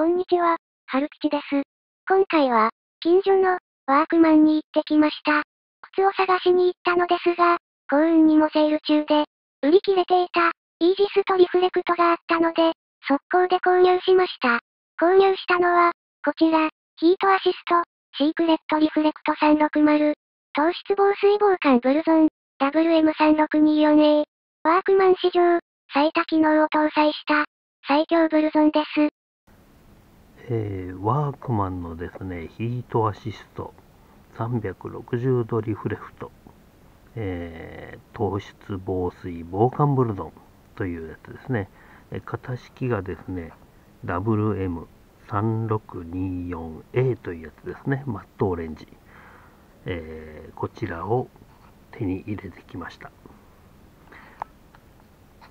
こんにちは、はるきちです。今回は、近所の、ワークマンに行ってきました。靴を探しに行ったのですが、幸運にもセール中で、売り切れていた、イージスとリフレクトがあったので、速攻で購入しました。購入したのは、こちら、ヒートアシスト、シークレットリフレクト360、糖質防水防寒ブルゾン、WM3624A、ワークマン史上、最多機能を搭載した、最強ブルゾンです。えー、ワークマンのですね、ヒートアシスト360度リフレクト、えー、糖質防水防寒ブルゾンというやつですね。型式がですね、WM3624A というやつですね。マットオレンジ。えー、こちらを手に入れてきました。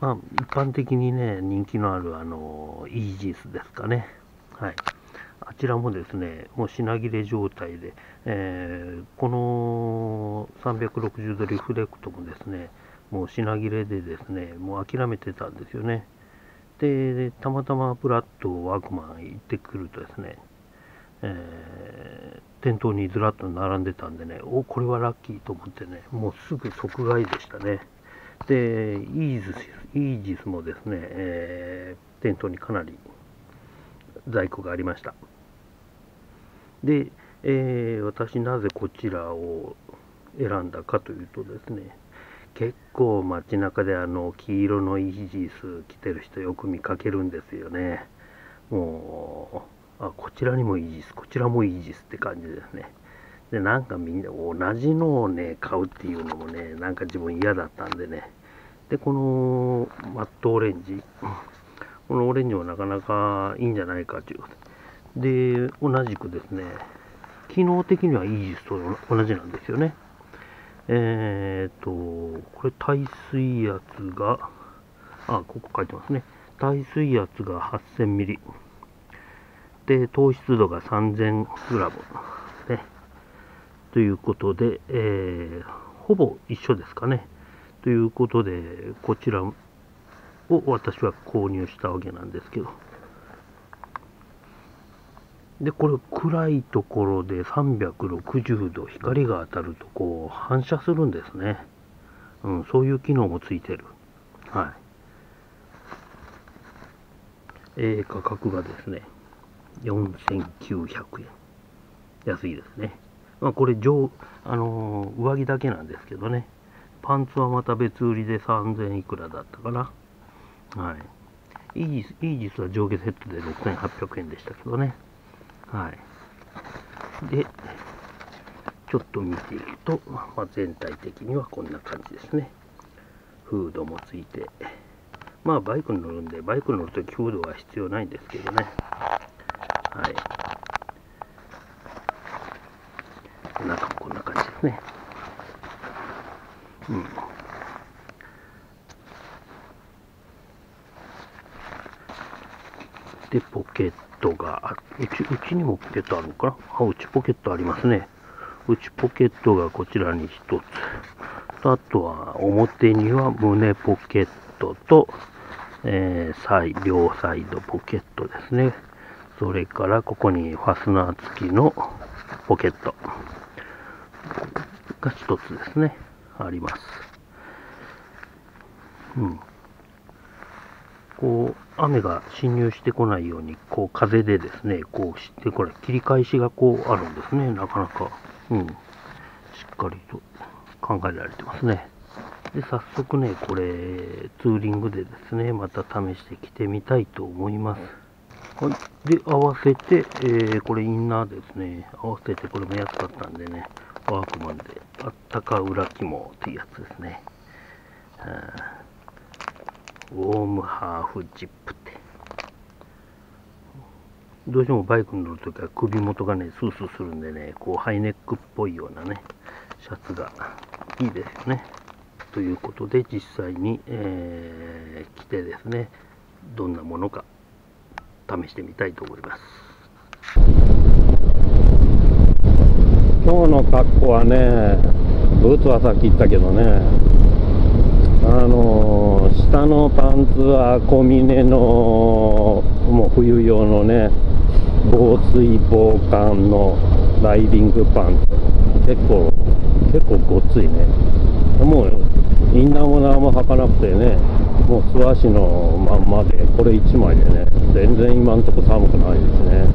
まあ、一般的にね、人気のある、あの、イージスですかね。はい。あちらもですね、もう品切れ状態で、えー、この360度リフレクトもですね、もう品切れでですね、もう諦めてたんですよね。で、たまたまブラッドワークマン行ってくるとですね、えー、店頭にずらっと並んでたんでね、お、これはラッキーと思ってね、もうすぐ即買いでしたね。で、イーズス、イージスもですね、えー、店頭にかなり在庫がありました。で、えー、私なぜこちらを選んだかというとですね、結構街中であの黄色のイージス着てる人よく見かけるんですよね。もう、あ、こちらにもイージス、こちらもイージスって感じですね。で、なんかみんな同じのをね、買うっていうのもね、なんか自分嫌だったんでね。で、このマットオレンジ、このオレンジはなかなかいいんじゃないかということで、同じくですね、機能的にはイージスと同じなんですよね。えっ、ー、と、これ耐水圧が、あ、ここ書いてますね。耐水圧が8000ミリ。で、糖質度が3000グラム。ね。ということで、えー、ほぼ一緒ですかね。ということで、こちらを私は購入したわけなんですけど。で、これ暗いところで360度光が当たるとこう反射するんですね。うん、そういう機能もついてる。はい。えー、価格がですね、4900円。安いですね。まあ、これ上、あのー、上着だけなんですけどね。パンツはまた別売りで3000いくらだったかな。はい。イージス、イージスは上下セットで6800円でしたけどね。はい。で、ちょっと見ていくと、まあ、全体的にはこんな感じですね。フードもついて。まあ、バイクに乗るんで、バイクに乗るときフードは必要ないんですけどね。はい。中もこんな感じですね。うん。で、ポケットが、うち、うちにもポケットあるのかな？あ、うちポケットありますね。内ポケットがこちらに1つ。あとは表には胸ポケットと、えー、サイ両サイドポケットですね。それからここにファスナー付きのポケットが1つですね。あります。うん。こう、雨が侵入してこないように、こう、風でですね、こうして、これ、切り返しがこう、あるんですね。なかなか、うん、しっかりと考えられてますね。で、早速ね、これ、ツーリングでですね、また試して着てみたいと思います。はい。で、合わせて、えー、これインナーですね。合わせて、これも安かったんでね、ワークマンで、あったか裏肝っていうやつですね。ウォームハーフジップって。どうしてもバイクに乗るときは首元がね、スースーするんでね、こうハイネックっぽいようなね、シャツがいいですよね。ということで、実際に、えー、着てですね、どんなものか試してみたいと思います。今日の格好はね、ブーツはさっき言ったけどね、あの、下のパンツは小峰のもう冬用のね防水防寒のライディングパンツ。結構結構ごっついね。もうインナーもナーも履かなくてねもう素足のまんまでこれ1枚でね全然今んとこ寒くないですね。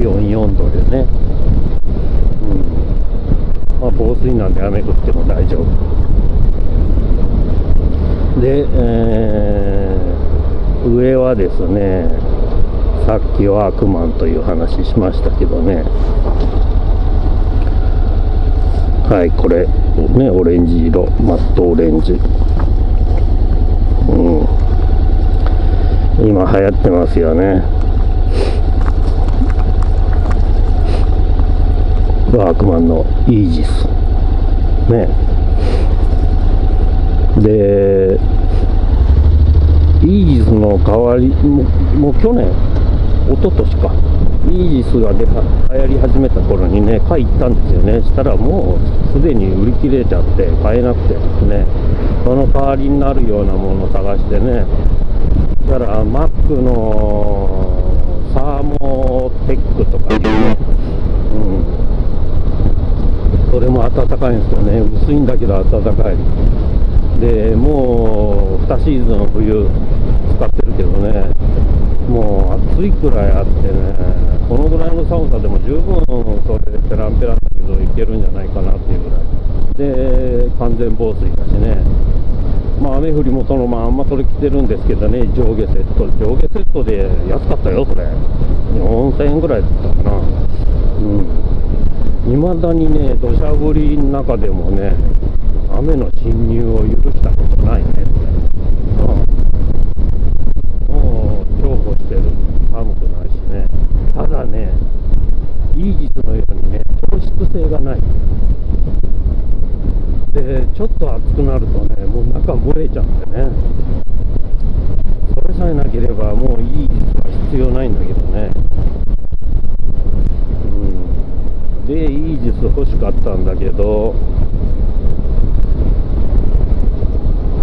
気温4度でね。うん。まあ防水なんで雨降っても大丈夫。で、えー、上はですねさっきワークマンという話しましたけどね。はいこれねオレンジ色マットオレンジ。うん。今流行ってますよね。ワークマンのイージス。ね。でイージスの代わりももう去年一昨年か。イージスが出は流行り始めた頃にね買い行ったんですよね。したらもうすでに売り切れちゃって買えなくてですね。その代わりになるようなものを探してね。そしたらマックのサーモテックとかね、うん。それも暖かいんですよね。薄いんだけど暖かい。でもう2シーズン冬使ってるけどね。もう暑いくらいあってね。このぐらいの寒さでも十分それペランペランだけどいけるんじゃないかなっていうぐらい。で完全防水だしね。まあ雨降りもそのまんまそれ着てるんですけどね。上下セット。上下セットで安かったよそれ。4000円ぐらいだったかな。うん。いまだにね土砂降りの中でもね雨の侵入を許したことないね。これ、うん、もう重宝してる。寒くないしね。ただねイージスのようにね糖質性がない。でちょっと暑くなるとねもう中漏れちゃってね。それさえなければもうイージスは必要ないんだけどね。うん。でイージス欲しかったんだけど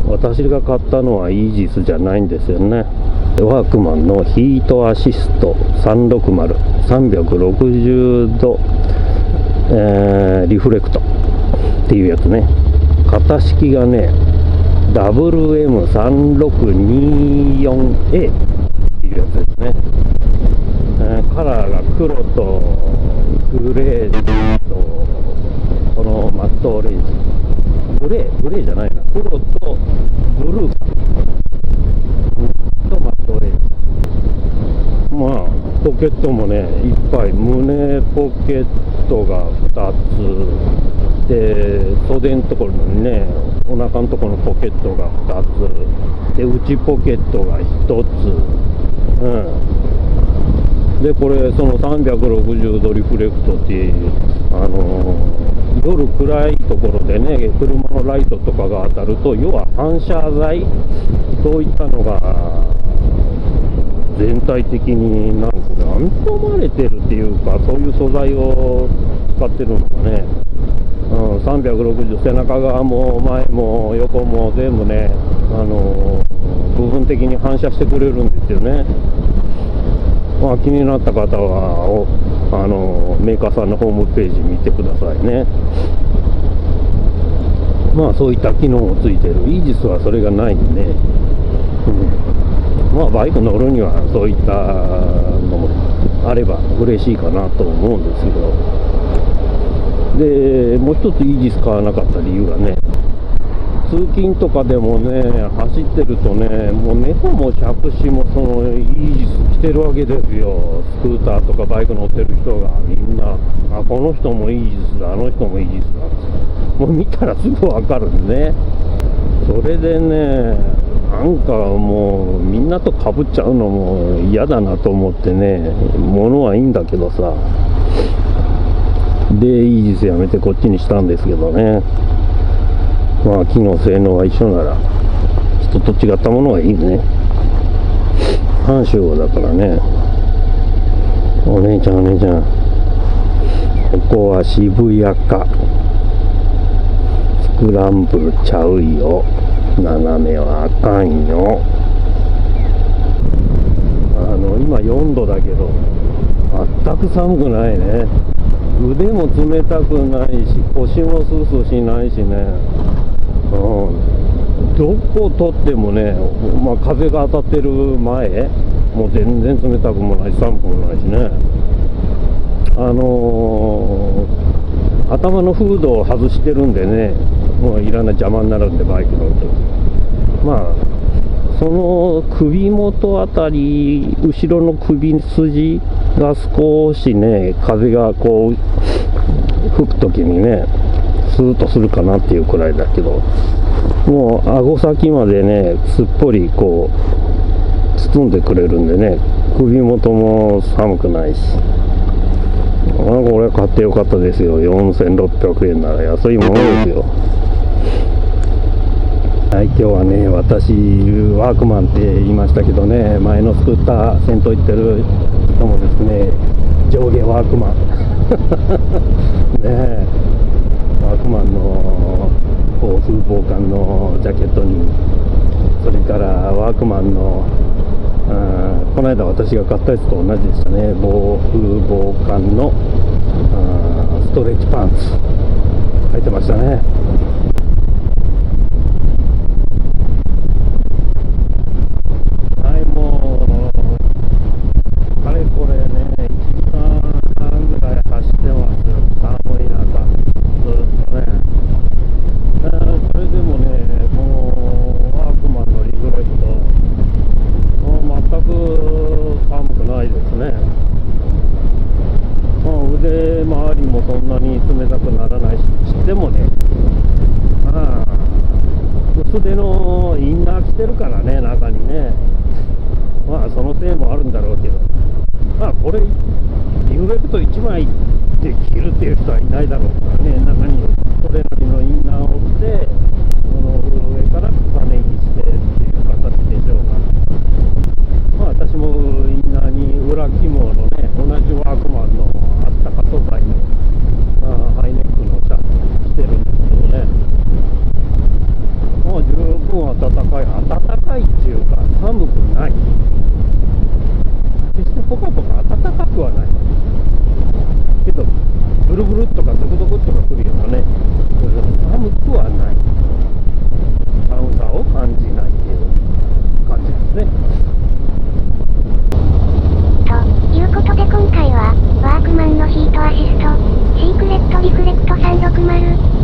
私が買ったのはイージスじゃないんですよね。ワークマンのヒートアシスト360360度、えー、リフレクトっていうやつね。型式がね WM3624A っていうやつですね、えー、カラーが黒とグレーとこのマットオレンジ。グレーグレーじゃない黒とブルー、とマットレンジまあポケットもねいっぱい胸ポケットが2つで袖のところにねお腹のところのポケットが2つ。で内ポケットが1つ。うん。でこれその360度リフレクトっていうあの、夜暗いところでね車のライトとかが当たると要は反射材そういったのが全体的になんか編み込まれてるっていうかそういう素材を使ってるのかね、うん、360背中側も前も横も全部ね、あの、部分的に反射してくれるんですよね。まあ、気になった方はあのメーカーさんのホームページ見てくださいね。まあそういった機能もついてる。イージスはそれがないんで、うん、まあバイク乗るにはそういったのもあれば嬉しいかなと思うんですけど。でもう一つイージス買わなかった理由がね。通勤とかでもね、走ってるとね、もう猫も杓子もそのイージス着てるわけですよ、スクーターとかバイク乗ってる人が、みんな、あ、この人もイージスだ、あの人もイージスだもう見たらすぐわかるんでね、それでね、なんかもう、みんなとかぶっちゃうのも嫌だなと思ってね、物はいいんだけどさ、で、イージスやめてこっちにしたんですけどね。まあ機能性能は一緒なら人と違ったものがいいね。半集合だからねお姉ちゃんお姉ちゃんここは渋谷か。スクランブルちゃうよ。斜めはあかんよ。あの今4度だけど全く寒くないね。腕も冷たくないし腰もスースーしないしね。どこを取ってもね、まあ、風が当たってる前もう全然冷たくもないし寒くもないしね。あのー、頭のフードを外してるんでねもういらない邪魔になるんでバイク乗ると。まあその首元あたり、後ろの首筋が少しね、風がこう、吹くときにね、スーッとするかなっていうくらいだけど、もう顎先までね、すっぽりこう、包んでくれるんでね、首元も寒くないし。あこれ買ってよかったですよ。4600円なら安いものですよ。はい、今日はね、私、ワークマンって言いましたけどね、前のスクーター、先頭行ってる人もですね、上下ワークマン。ねえワークマンの防風防寒のジャケットに、それからワークマンの、この間私が買ったやつと同じでしたね、防風防寒のストレッチパンツ、履いてましたね。はい、もう、かれこれね、1時間半ぐらい走ってます。寒い中、ずっとね。えーそれでもね、もう、ワークマンのリグレット、もう全く寒くないですね。まあ、腕周なに冷たくならないし、でもね、まあ、薄手のインナー着てるからね、中にね。まあ、そのせいもあるんだろうけど。まあ、これ、リグレクト1枚で着るっていう人はいないだろうからね、中にそれなりのぐるぐるっとかゾクゾクっとか来るようなね寒くはない。寒さを感じないっていう感じですね。ということで今回はワークマンのヒートアシストシークレットリフレクト360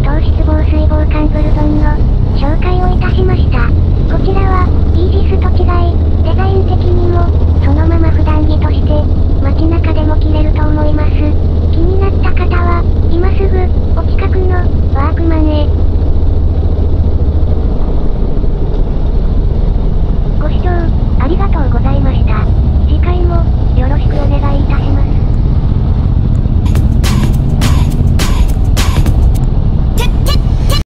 糖質防水防寒ブルゾンの紹介をいたしました。こちらはイージスと違い